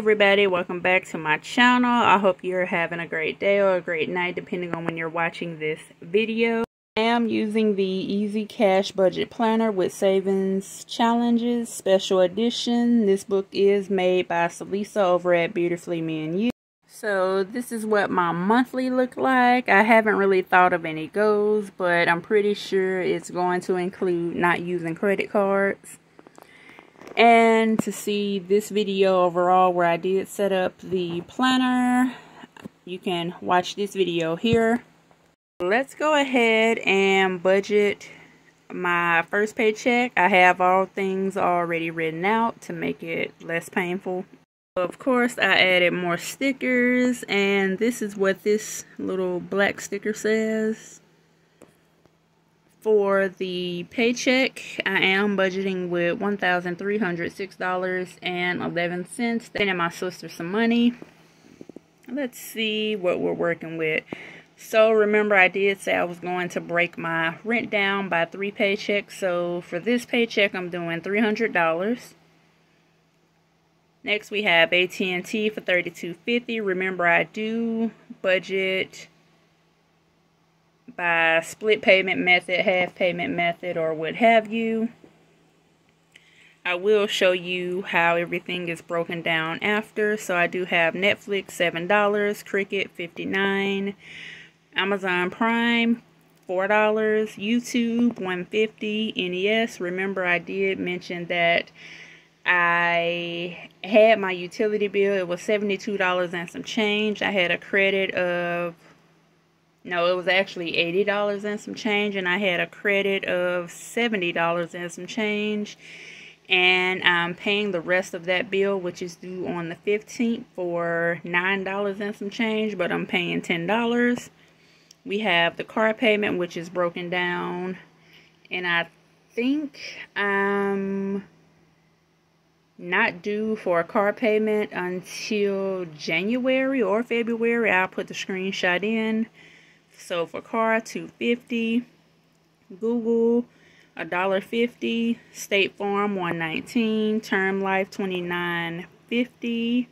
everybody, welcome back to my channel. I hope you're having a great day or a great night depending on when you're watching this video. I am using the Easy Cash Budget Planner with Savings Challenges Special Edition. This book is made by Salisa over at Beautifully Me and You. So this is what my monthly look like. I haven't really thought of any goals, but I'm pretty sure it's going to include not using credit cards and to see this video overall where I did set up the planner you can watch this video here. Let's go ahead and budget my first paycheck. I have all things already written out to make it less painful. Of course I added more stickers and this is what this little black sticker says for the paycheck, I am budgeting with $1,306.11. Sending my sister some money. Let's see what we're working with. So remember I did say I was going to break my rent down by three paychecks. So for this paycheck I'm doing $300. Next we have AT&T for $32.50. Remember I do budget by split payment method, half payment method, or what have you. I will show you how everything is broken down after. So I do have Netflix $7, Cricket 59, Amazon Prime $4, YouTube 150, NES. Remember I did mention that I had my utility bill. It was $72 and some change. I had a credit of no, it was actually $80 and some change, and I had a credit of $70 and some change. And I'm paying the rest of that bill, which is due on the 15th, for $9 and some change, but I'm paying $10. We have the car payment, which is broken down, and I think I'm not due for a car payment until January or February. I'll put the screenshot in. So for car, 250 Google, $1.50. State Farm, 119 Term Life, 29.50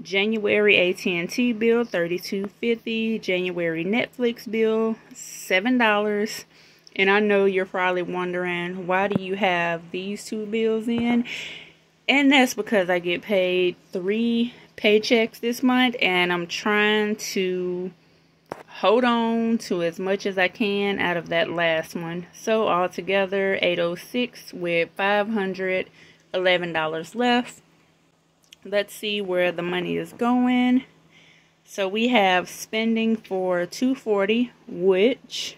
January AT&T bill, 32.50 January Netflix bill, $7. And I know you're probably wondering, why do you have these two bills in? And that's because I get paid three paychecks this month and I'm trying to hold on to as much as I can out of that last one. So altogether 806 with $511 left. Let's see where the money is going. So we have spending for 240 which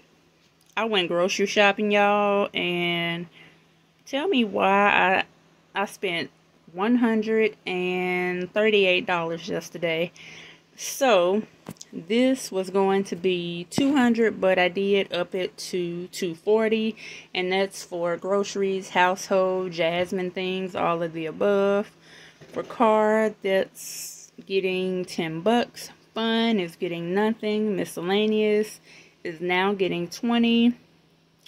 I went grocery shopping y'all and tell me why I I spent $138 yesterday. So this was going to be 200 but I did up it to 240 and that's for groceries, household, jasmine things, all of the above. For car, that's getting 10 bucks. Fun is getting nothing. Miscellaneous is now getting 20.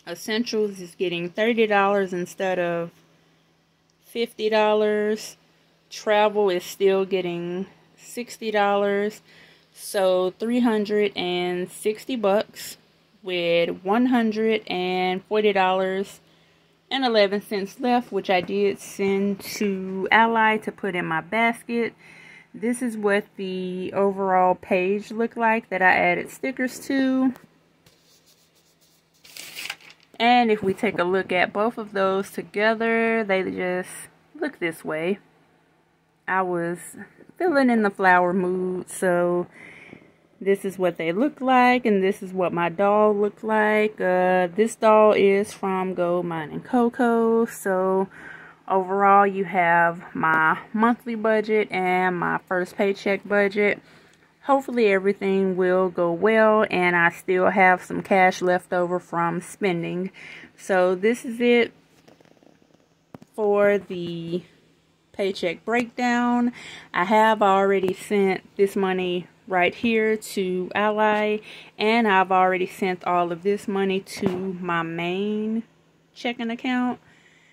Essentials is getting $30 instead of $50. Travel is still getting $60. So 360 bucks with $140 and 11 cents left, which I did send to Ally to put in my basket. This is what the overall page looked like that I added stickers to. And if we take a look at both of those together, they just look this way. I was feeling in the flower mood. So this is what they look like and this is what my doll looked like. Uh, this doll is from Gold Mining Coco. So overall you have my monthly budget and my first paycheck budget. Hopefully everything will go well and I still have some cash left over from spending. So this is it for the paycheck breakdown. I have already sent this money right here to Ally and I've already sent all of this money to my main checking account.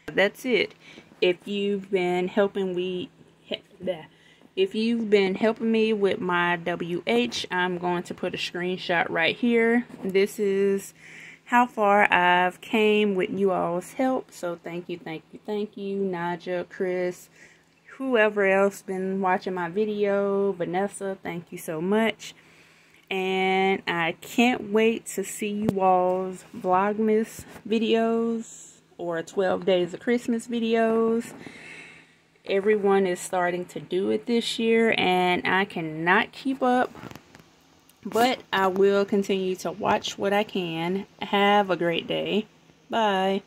That's it. If you've been helping me if you've been helping me with my WH, I'm going to put a screenshot right here. This is how far I've came with you all's help. So thank you, thank you, thank you, Naja, Chris, whoever else been watching my video, Vanessa, thank you so much. And I can't wait to see you all's Vlogmas videos or 12 Days of Christmas videos. Everyone is starting to do it this year and I cannot keep up. But I will continue to watch what I can. Have a great day. Bye.